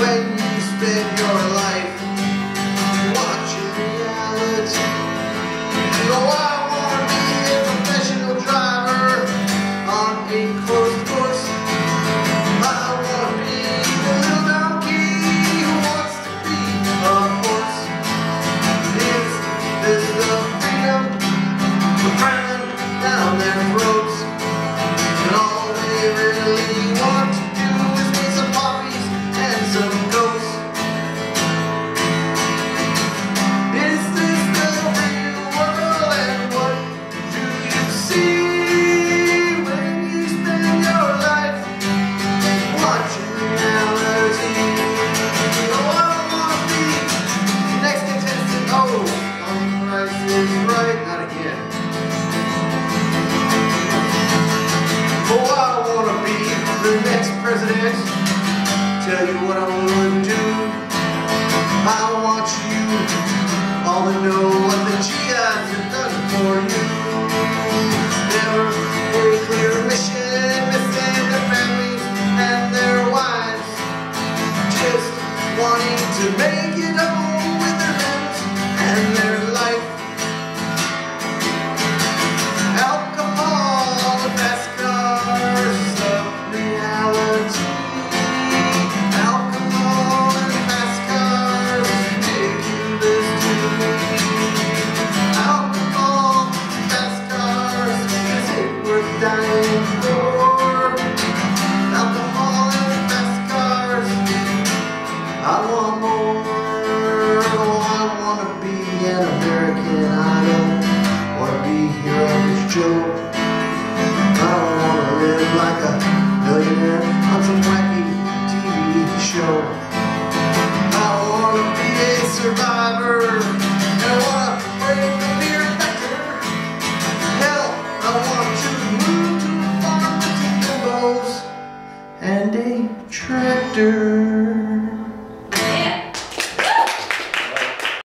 when you spin your tell you what I'm gonna do. I want you all to know what the GIs have done for you. A clear mission, missing families and their wives. Just wanting to make it home with their friends and their and a tractor.